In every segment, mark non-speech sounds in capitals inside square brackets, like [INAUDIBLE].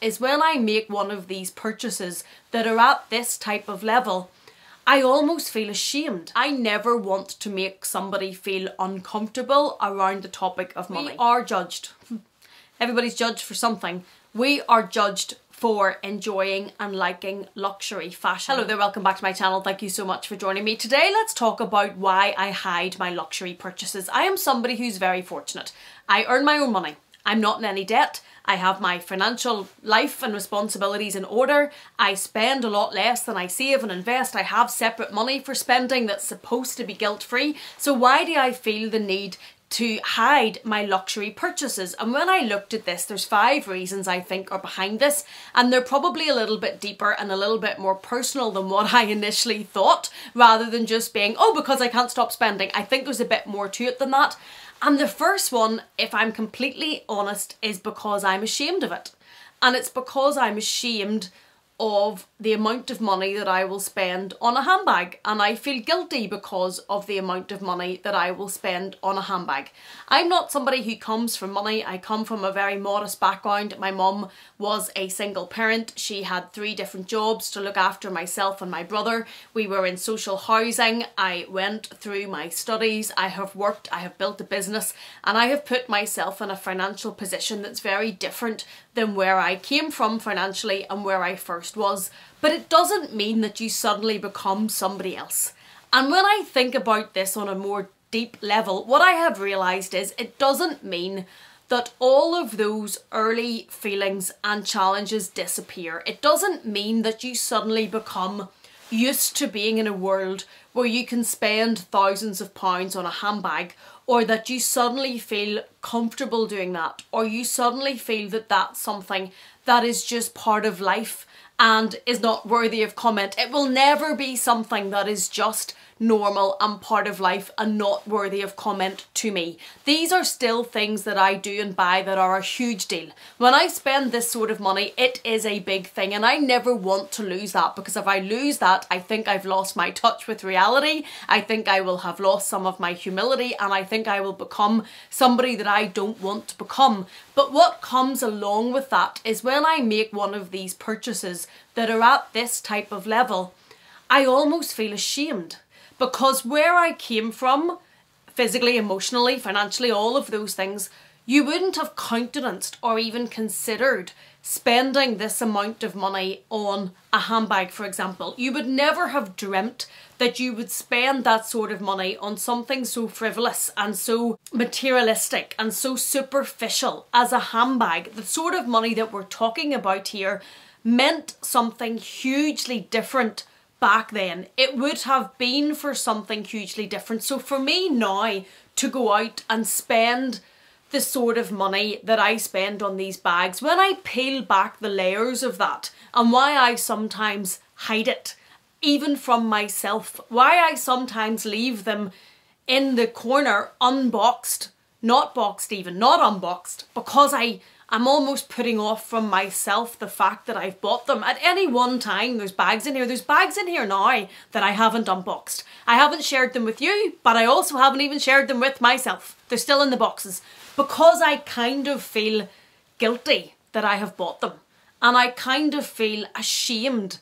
is when I make one of these purchases that are at this type of level, I almost feel ashamed. I never want to make somebody feel uncomfortable around the topic of money. We are judged. Hmm. Everybody's judged for something. We are judged for enjoying and liking luxury fashion. Hello there, welcome back to my channel. Thank you so much for joining me. Today, let's talk about why I hide my luxury purchases. I am somebody who's very fortunate. I earn my own money. I'm not in any debt. I have my financial life and responsibilities in order. I spend a lot less than I save and invest. I have separate money for spending that's supposed to be guilt free. So why do I feel the need to hide my luxury purchases. And when I looked at this, there's five reasons I think are behind this, and they're probably a little bit deeper and a little bit more personal than what I initially thought, rather than just being, oh, because I can't stop spending. I think there's a bit more to it than that. And the first one, if I'm completely honest, is because I'm ashamed of it. And it's because I'm ashamed of the amount of money that I will spend on a handbag and I feel guilty because of the amount of money that I will spend on a handbag. I'm not somebody who comes from money. I come from a very modest background. My mum was a single parent. She had three different jobs to look after myself and my brother. We were in social housing. I went through my studies. I have worked. I have built a business and I have put myself in a financial position that's very different than where I came from financially and where I first was. But it doesn't mean that you suddenly become somebody else. And when I think about this on a more deep level, what I have realised is it doesn't mean that all of those early feelings and challenges disappear. It doesn't mean that you suddenly become used to being in a world where you can spend thousands of pounds on a handbag or that you suddenly feel comfortable doing that or you suddenly feel that that's something that is just part of life and is not worthy of comment. It will never be something that is just normal and part of life and not worthy of comment to me. These are still things that I do and buy that are a huge deal. When I spend this sort of money, it is a big thing and I never want to lose that because if I lose that, I think I've lost my touch with reality. I think I will have lost some of my humility and I think I will become somebody that I don't want to become. But what comes along with that is when I make one of these purchases that are at this type of level, I almost feel ashamed because where I came from, physically, emotionally, financially, all of those things, you wouldn't have countenanced or even considered spending this amount of money on a handbag, for example. You would never have dreamt that you would spend that sort of money on something so frivolous and so materialistic and so superficial as a handbag. The sort of money that we're talking about here meant something hugely different back then. It would have been for something hugely different. So for me now to go out and spend the sort of money that I spend on these bags, when I peel back the layers of that and why I sometimes hide it, even from myself, why I sometimes leave them in the corner unboxed, not boxed even, not unboxed, because I I'm almost putting off from myself the fact that I've bought them. At any one time, there's bags in here. There's bags in here now that I haven't unboxed. I haven't shared them with you, but I also haven't even shared them with myself. They're still in the boxes because I kind of feel guilty that I have bought them. And I kind of feel ashamed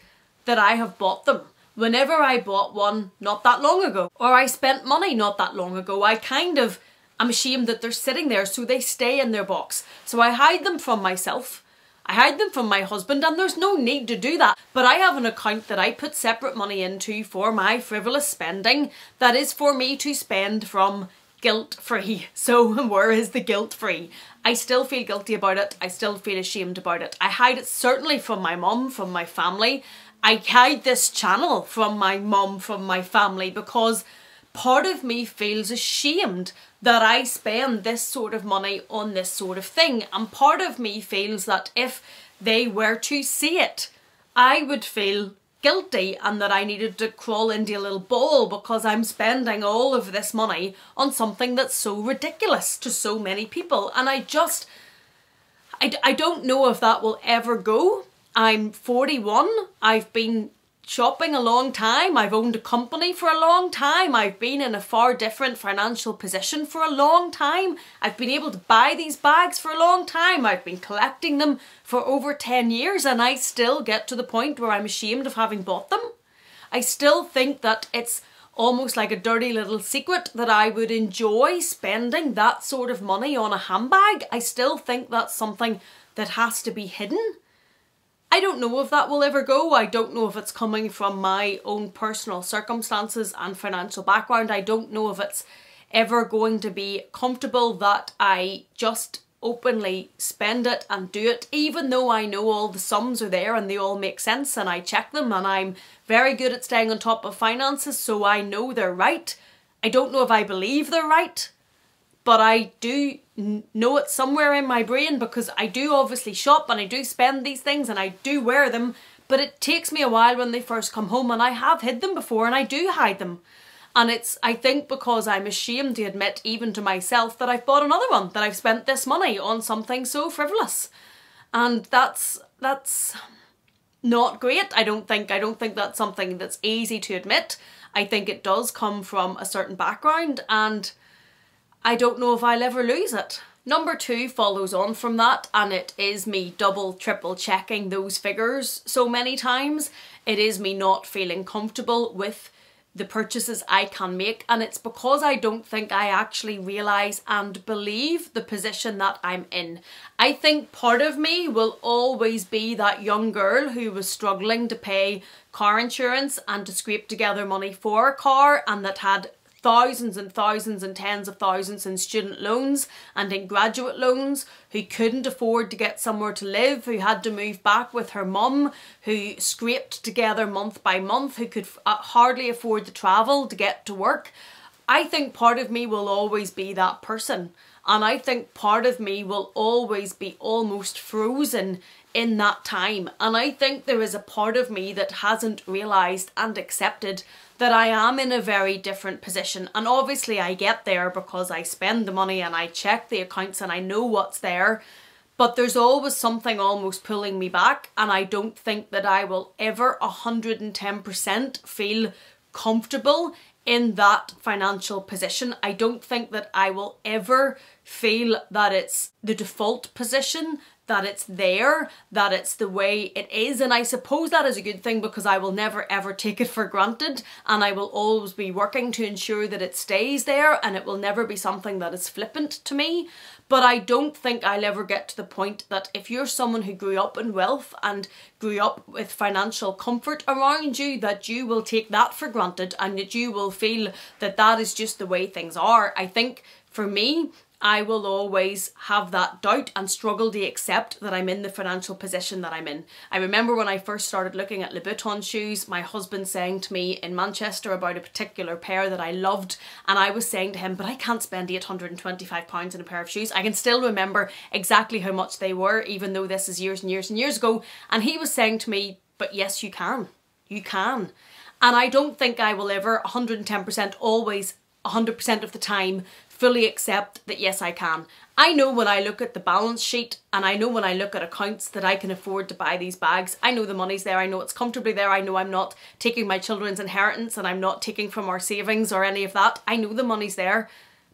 that I have bought them. Whenever I bought one not that long ago, or I spent money not that long ago, I kind of I'm ashamed that they're sitting there, so they stay in their box. So I hide them from myself. I hide them from my husband, and there's no need to do that. But I have an account that I put separate money into for my frivolous spending that is for me to spend from guilt free. [LAUGHS] So, [LAUGHS] where is the guilt free? I still feel guilty about it. I still feel ashamed about it. I hide it certainly from my mum, from my family. I hide this channel from my mum, from my family, because part of me feels ashamed that I spend this sort of money on this sort of thing. And part of me feels that if they were to see it, I would feel guilty and that I needed to crawl into a little ball because I'm spending all of this money on something that's so ridiculous to so many people. And I just, I, I don't know if that will ever go. I'm 41. I've been shopping a long time. I've owned a company for a long time. I've been in a far different financial position for a long time. I've been able to buy these bags for a long time. I've been collecting them for over 10 years and I still get to the point where I'm ashamed of having bought them. I still think that it's almost like a dirty little secret that I would enjoy spending that sort of money on a handbag. I still think that's something that has to be hidden. I don't know if that will ever go. I don't know if it's coming from my own personal circumstances and financial background. I don't know if it's ever going to be comfortable that I just openly spend it and do it, even though I know all the sums are there and they all make sense and I check them and I'm very good at staying on top of finances, so I know they're right. I don't know if I believe they're right, but I do know it somewhere in my brain because I do obviously shop and I do spend these things and I do wear them, but it takes me a while when they first come home and I have hid them before and I do hide them. And it's, I think, because I'm ashamed to admit, even to myself, that I've bought another one, that I've spent this money on something so frivolous. And that's, that's not great. I don't think, I don't think that's something that's easy to admit. I think it does come from a certain background and I don't know if I'll ever lose it. Number two follows on from that and it is me double, triple checking those figures so many times. It is me not feeling comfortable with the purchases I can make and it's because I don't think I actually realise and believe the position that I'm in. I think part of me will always be that young girl who was struggling to pay car insurance and to scrape together money for a car and that had thousands and thousands and tens of thousands in student loans and in graduate loans, who couldn't afford to get somewhere to live, who had to move back with her mum, who scraped together month by month, who could uh, hardly afford to travel to get to work. I think part of me will always be that person. And I think part of me will always be almost frozen in that time. And I think there is a part of me that hasn't realised and accepted that I am in a very different position. And obviously I get there because I spend the money and I check the accounts and I know what's there. But there's always something almost pulling me back and I don't think that I will ever 110% feel comfortable in that financial position. I don't think that I will ever feel that it's the default position that it's there, that it's the way it is. And I suppose that is a good thing because I will never ever take it for granted and I will always be working to ensure that it stays there and it will never be something that is flippant to me. But I don't think I'll ever get to the point that if you're someone who grew up in wealth and grew up with financial comfort around you, that you will take that for granted and that you will feel that that is just the way things are. I think for me, I will always have that doubt and struggle to accept that I'm in the financial position that I'm in. I remember when I first started looking at Louboutin shoes, my husband saying to me in Manchester about a particular pair that I loved, and I was saying to him, but I can't spend £825 in a pair of shoes. I can still remember exactly how much they were, even though this is years and years and years ago. And he was saying to me, but yes, you can. You can. And I don't think I will ever 110% always 100% of the time fully accept that yes I can. I know when I look at the balance sheet and I know when I look at accounts that I can afford to buy these bags. I know the money's there, I know it's comfortably there, I know I'm not taking my children's inheritance and I'm not taking from our savings or any of that. I know the money's there,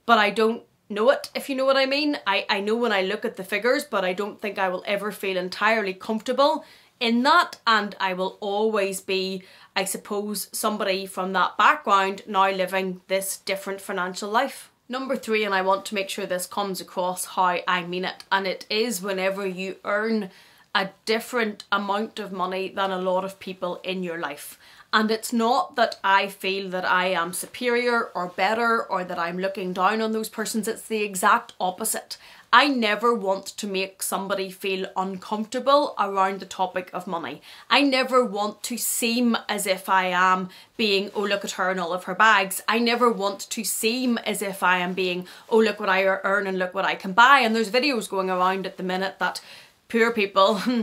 but I don't know it, if you know what I mean. I, I know when I look at the figures, but I don't think I will ever feel entirely comfortable in that and I will always be, I suppose, somebody from that background now living this different financial life. Number three, and I want to make sure this comes across how I mean it, and it is whenever you earn a different amount of money than a lot of people in your life. And it's not that I feel that I am superior or better or that I'm looking down on those persons, it's the exact opposite. I never want to make somebody feel uncomfortable around the topic of money. I never want to seem as if I am being, oh, look at her and all of her bags. I never want to seem as if I am being, oh, look what I earn and look what I can buy. And there's videos going around at the minute that poor people [LAUGHS] hmm,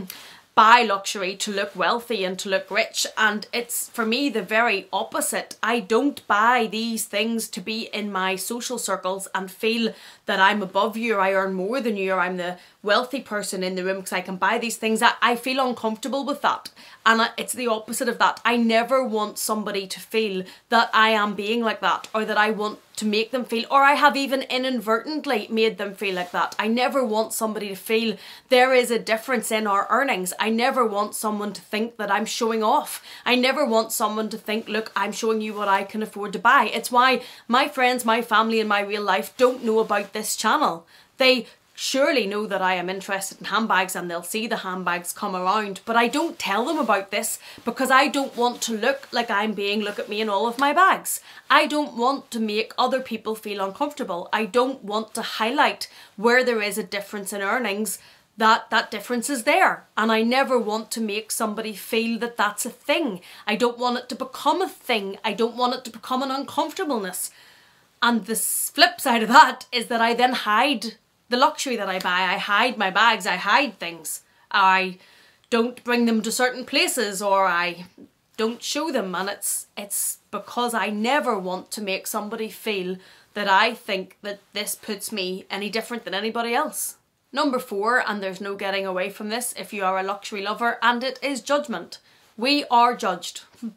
buy luxury to look wealthy and to look rich and it's for me the very opposite. I don't buy these things to be in my social circles and feel that I'm above you or I earn more than you or I'm the wealthy person in the room because I can buy these things. I, I feel uncomfortable with that and it's the opposite of that. I never want somebody to feel that I am being like that or that I want to make them feel, or I have even inadvertently made them feel like that. I never want somebody to feel there is a difference in our earnings. I never want someone to think that I'm showing off. I never want someone to think, look, I'm showing you what I can afford to buy. It's why my friends, my family, and my real life don't know about this channel. They surely know that I am interested in handbags and they'll see the handbags come around. But I don't tell them about this because I don't want to look like I'm being look at me in all of my bags. I don't want to make other people feel uncomfortable. I don't want to highlight where there is a difference in earnings that that difference is there and I never want to make somebody feel that that's a thing. I don't want it to become a thing. I don't want it to become an uncomfortableness. And the flip side of that is that I then hide the luxury that I buy. I hide my bags, I hide things. I don't bring them to certain places or I don't show them and it's it's because I never want to make somebody feel that I think that this puts me any different than anybody else. Number four, and there's no getting away from this if you are a luxury lover, and it is judgment. We are judged. [LAUGHS]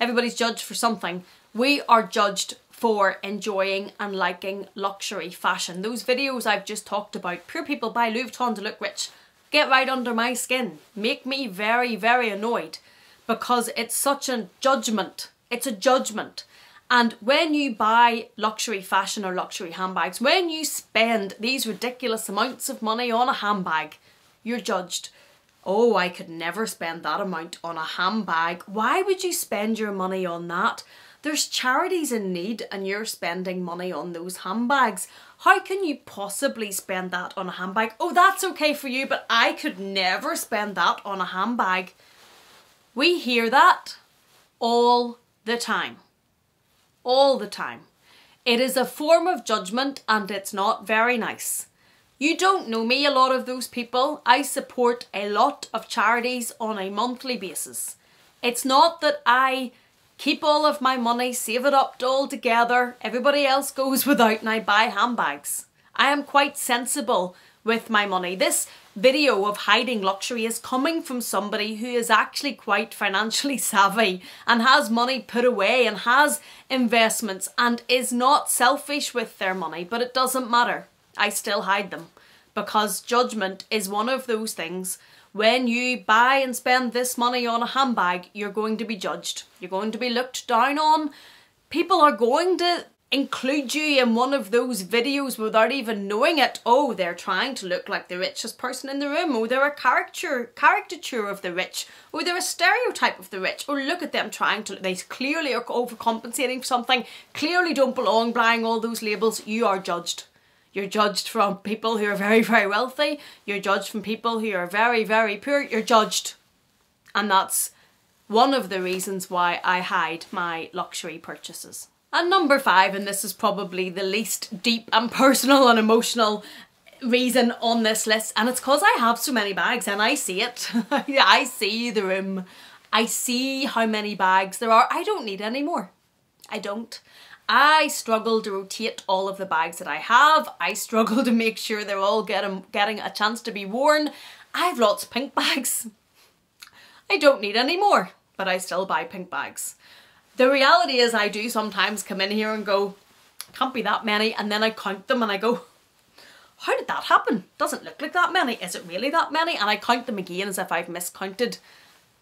Everybody's judged for something. We are judged for enjoying and liking luxury fashion. Those videos I've just talked about, poor people buy Louis Vuitton to look rich, get right under my skin, make me very, very annoyed because it's such a judgment. It's a judgment. And when you buy luxury fashion or luxury handbags, when you spend these ridiculous amounts of money on a handbag, you're judged. Oh, I could never spend that amount on a handbag. Why would you spend your money on that? There's charities in need and you're spending money on those handbags. How can you possibly spend that on a handbag? Oh, that's okay for you, but I could never spend that on a handbag. We hear that all the time. All the time. It is a form of judgment and it's not very nice. You don't know me, a lot of those people. I support a lot of charities on a monthly basis. It's not that I keep all of my money, save it up all together. Everybody else goes without and I buy handbags. I am quite sensible with my money. This video of hiding luxury is coming from somebody who is actually quite financially [LAUGHS] savvy and has money put away and has investments and is not selfish with their money, but it doesn't matter. I still hide them because judgment is one of those things when you buy and spend this money on a handbag, you're going to be judged. You're going to be looked down on. People are going to include you in one of those videos without even knowing it. Oh, they're trying to look like the richest person in the room. Oh, they're a caricature, caricature of the rich. Oh, they're a stereotype of the rich. Oh, look at them trying to, they clearly are overcompensating for something, clearly don't belong buying all those labels. You are judged. You're judged from people who are very, very wealthy. You're judged from people who are very, very poor. You're judged. And that's one of the reasons why I hide my luxury purchases. And number five, and this is probably the least deep and personal and emotional reason on this list, and it's because I have so many bags and I see it. [LAUGHS] I see the room. I see how many bags there are. I don't need any more. I don't. I struggle to rotate all of the bags that I have. I struggle [LAUGHS] to make sure they're all getting, getting a chance to be worn. I have lots of pink bags. I don't need any more, but I still buy pink bags. The reality is I do sometimes come in here and go, can't be that many, and then I count them and I go, how did that happen? Doesn't look like that many. Is it really that many? And I count them again as if I've miscounted.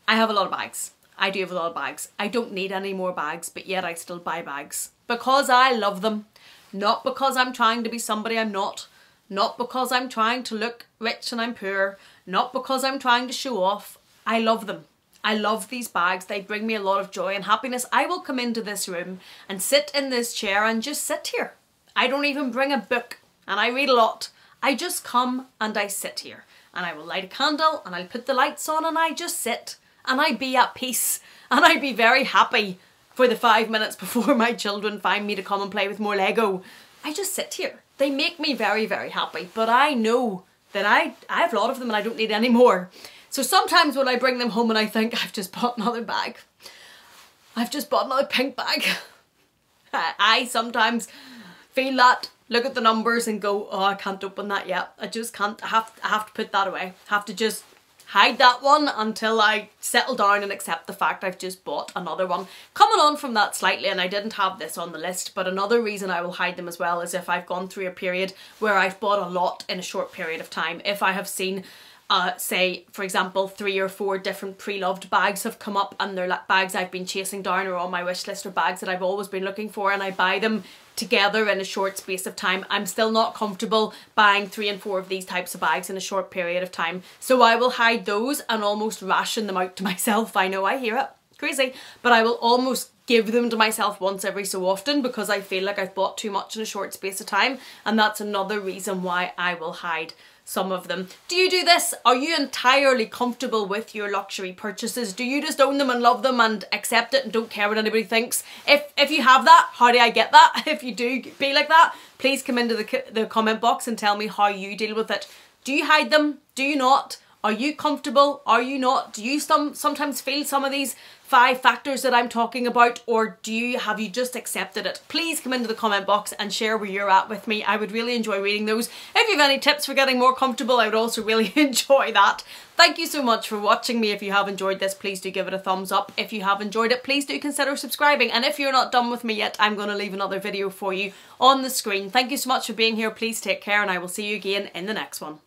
I have a lot of bags. I do have a lot of bags. I don't need any more bags, but yet I still buy bags because I love them. Not because I'm trying to be somebody I'm not. Not because I'm trying to look rich and I'm poor. Not because I'm trying to show off. I love them. I love these bags. They bring me a lot of joy and happiness. I will come into this room and sit in this chair and just sit here. I don't even bring a book and I read a lot. I just come and I sit here and I will light a candle and I'll put the lights on and I just sit and I be at peace and I be very happy for the five minutes before my children find me to come and play with more Lego. I just sit here. They make me very, very happy, but I know that I, I have a lot of them and I don't need any more. So sometimes when I bring them home and I think I've just bought another bag, I've just bought another pink bag. [LAUGHS] I sometimes feel that, look at the numbers and go, oh, I can't open that yet. I just can't, I have, I have to put that away. I have to just hide that one until I settle down and accept the fact I've just bought another one. Coming on from that slightly, and I didn't have this on the list, but another reason I will hide them as well is if I've gone through a period where I've bought a lot in a short period of time. If I have seen uh, say, for example, three or four different pre-loved bags have come up and they're like bags I've been chasing down or on my wish list or bags that I've always been looking for and I buy them together in a short space of time. I'm still not comfortable buying three and four of these types of bags in a short period of time. So I will hide those and almost ration them out to [LAUGHS] myself. I know I hear it. Crazy. But I will almost give them to myself once every so often because I feel like I've bought too much in a short space of time and that's another reason why I will hide some of them. Do you do this? Are you entirely comfortable with your luxury purchases? Do you just own them and love them and accept it and don't care what anybody thinks? If if you have that, how do I get that? [LAUGHS] If you do be like that, please come into the, the comment box and tell me how you deal with it. Do you hide them? Do you not? Are you comfortable? Are you not? Do you some sometimes feel some of these five factors that I'm talking about or do you have you just accepted it? Please come into the comment box and share where you're at with me. I would really enjoy reading those. If you have any tips for getting more comfortable, I would also [LAUGHS] really enjoy that. Thank you so much for watching me. If you have enjoyed this, please do give it a thumbs up. If you have enjoyed it, please do consider subscribing. And if you're not done with me yet, I'm going to leave another video for you on the screen. Thank you so much for being here. Please take care and I will see you again in the next one.